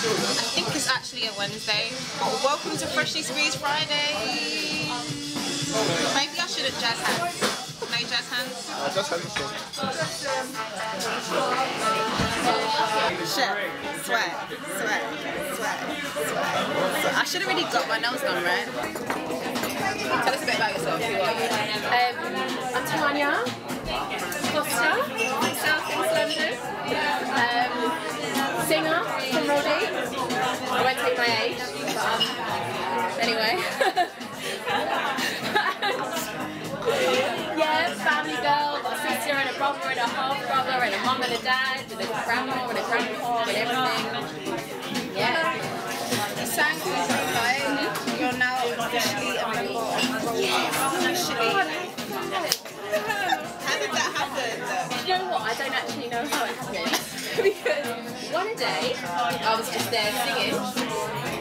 Tuesday a Wednesday. Welcome to Freshly Squeezed Friday. Maybe I shouldn't jazz hands. No jazz hands. I just had this one. Shit. Sweat. Sweat. Sweat. Sweat. I should have really got my nails done, right? Tell us a bit about yourself. Who are? Um, I'm Tania Foster, South East London. Singer from Roll Deep. I won't take my age, but um, anyway. yeah, family girl, got a sister and a brother and a half brother and a mum and a dad and a grandma and a grandpa and everything. Yeah. You sang Moonlight. You're now officially a member of Roll. Officially. How did that happen? You know what? I don't actually know how it happened because one day I was just there singing,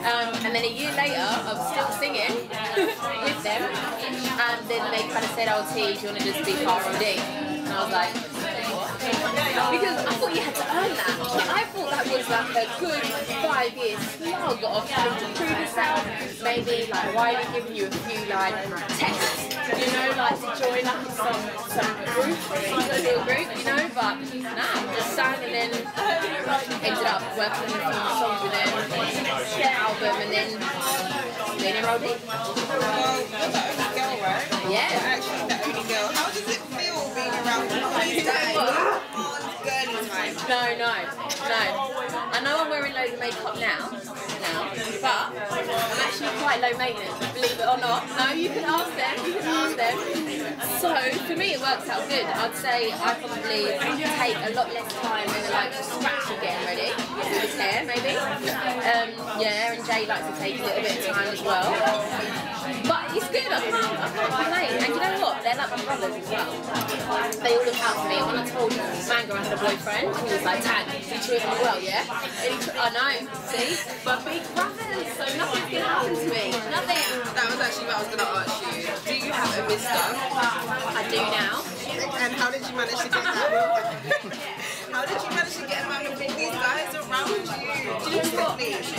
um, and then a year later I was still singing with them, and then they kind of said, "Oh, T, do you want to just be part of D?" And I was like? Because I thought you had to earn that. I thought that was like a good five year slog of having to prove yourself. Maybe like Wiley giving you a few like tests, you know, like to join up in some some group, some little group, you know. But nah, just sang and then ended up working on a few songs with them, album, and then then enrolled in. Well, you're the only girl, right? Yeah. Actually, the only girl. How does it No, no, no. I know I'm wearing loads of makeup now, now, but I'm actually quite low maintenance, believe it or not. No, you can ask them, you can ask them. So for me it works out good. I'd say I probably take a lot less time than like just scratching getting ready with hair maybe. Um, yeah, and Jay likes to take a little bit of time as well. It's good, I can't, I can't complain. And you know what? They're like my brothers as well. They all look out for me. When I told Manga I had a boyfriend, he was like, Tag, you treat me well, yeah? And I know, see? But big brothers, so nothing's gonna happen to me. Nothing. That was actually what I was going to ask you. Do you have a mister? I do now. And how did you manage to get that? how did you manage to get a man with these guys around you?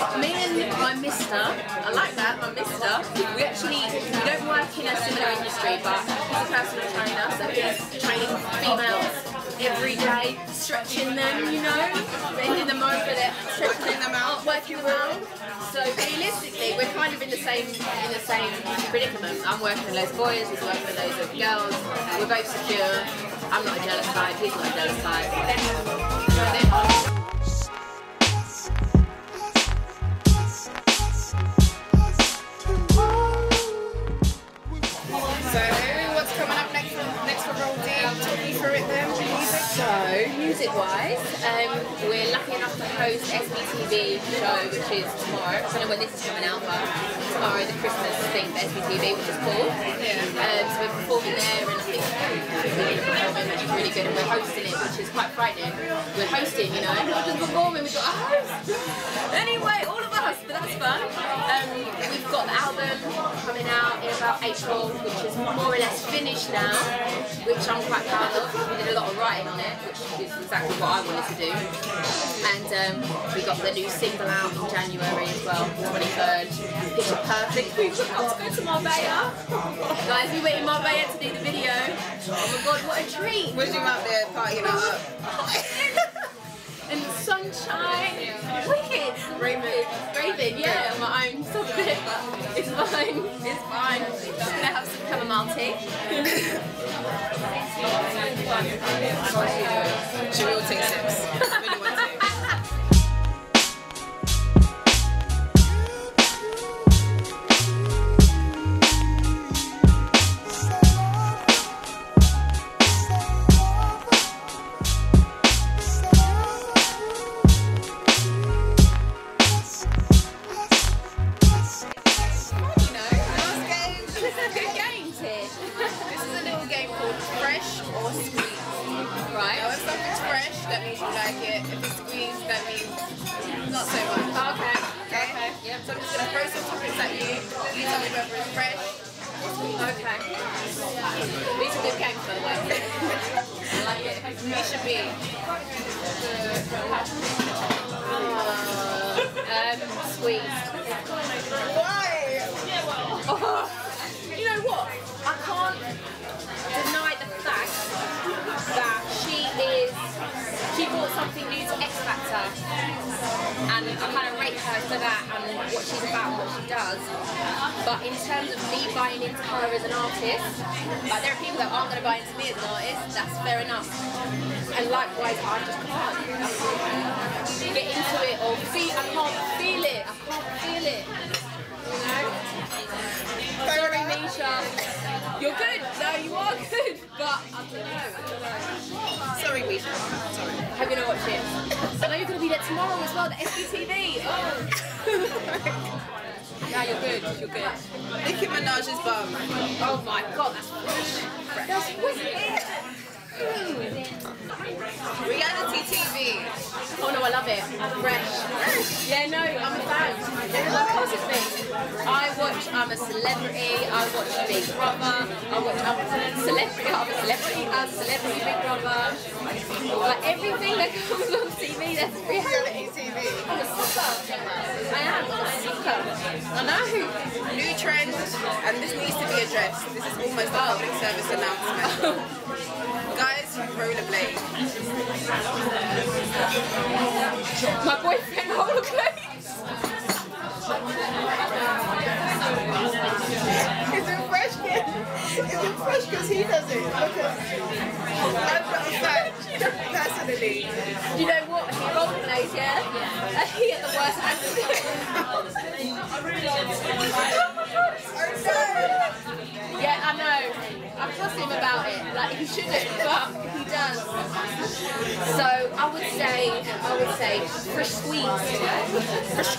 Me and my mister, I like that, my mister, we actually, we don't work in a similar industry, but he's a personal trainer, so he's training females every day, stretching them, you know, bending them over, they're stretching them out, working them out. So realistically, we're kind of in the same in the same predicament. I'm working with of boys, he's working with loads of girls. We're both secure. I'm not a jealous type, he's not a jealous type. So, music wise, um, we're lucky enough to host SBTV show, which is tomorrow. I don't know when this is coming out, but tomorrow the Christmas thing for SBTV, which is cool. Um, so we're performing there, and I think we're really which is really good, and we're hosting it, which is quite frightening. We're hosting, you know, not just performing, we've got a host. Anyway, all of us, but that's fun. Um, we've got the album coming out in about April, which is more or less finished now, which I'm quite proud of. We did a lot of writing on it, which is exactly what I wanted to do. And um, we got the new single out in January as well, 23rd. Picture Perfect. We've got to go to Marbella. Guys, we went in Marbella to do the video. Oh my god, what a treat! You out there partying it up? Sunshine. Wicked. Raven. Raven, yeah, on my own. Stop a bit, it's fine. It's fine. Just gonna have some chamomile tea. Should we all take sips? Not so much. Okay. Okay? Okay. Yep. So I'm just gonna throw some topics at you. You tell me whether it's fresh. Okay. These are good games, by the way. I like it. It should be. Uh, Um, squeezed. Why? Oh, Something new to X Factor, and I kind of rate her for that and what she's about, and what she does. But in terms of me buying into her as an artist, like there are people that aren't going to buy into me as an artist. That's fair enough. And likewise, I just can't get into it or feel. I can't feel it. I can't feel it. You're good. No, you are good. But I don't know. I don't know. Sorry, Misha. Sorry. Hope you're not watching. I know you're going to be there tomorrow as well, the SBTV. Oh. yeah, you're good. You're good. Nicki Minaj's bum. Oh my god, that's fresh. That's wicked. Reality TV. Oh no, I love it. Fresh. Yeah, no, I'm a fan. Everyone causes me. I watch I'm a Celebrity, I watch Big Brother, I watch I'm a Celebrity, I'm a Celebrity, I'm a Celebrity Big Brother. Like everything that comes on TV that's reality. TV. I'm a sucker. I am, I'm a sucker. I know. New trend, and this needs to be addressed. This is almost a public service announcement. Guys, rollerblade. My boyfriend rollerblades. Is it fresh? Is it fresh because he does it? Because I'm not a fan, personally. You know what? He rollerblades, yeah? And he had the worst accident. Yeah, I know. Trust him about it. Like he shouldn't, but he does. So I would say, I would say, fresh squeezed.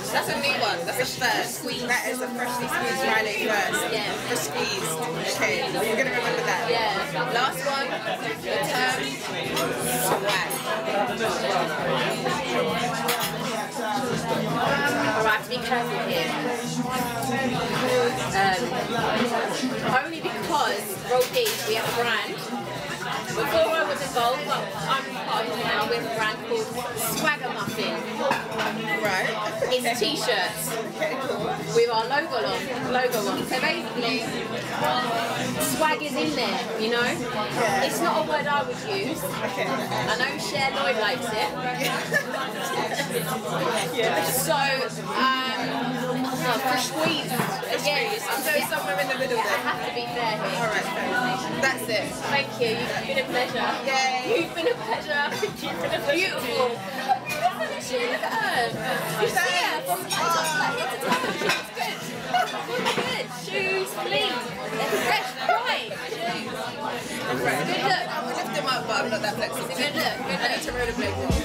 That's a new one. That's a first. Squeeze. That is a freshly squeezed Riley first. Yeah. Fresh squeezed. Okay, you're gonna remember that. Yeah. Last one, the term swag. Alright, be careful here. We have a brand. Before I was involved, but I'm part of it now, we have a brand called Swagger Muffin. Right. It's t-shirts with our logo on, logo on. So basically, swag is in there, you know? It's not a word I would use. I know Cher Lloyd likes it. So, um, no, for squeeze, again, I'm going somewhere in the middle I have to be fair here. Alright. That's it. Thank you, you've been a pleasure. Yay. You've been a pleasure. You've been a beautiful. Look at she, look at her. You see her from to head to toe. She's good. Good. Shoes clean. They're fresh, bright. Shoes. Good look. I would lift them up, but I'm not that flexible. Good look. Good I need to. Yes, you do. Pancake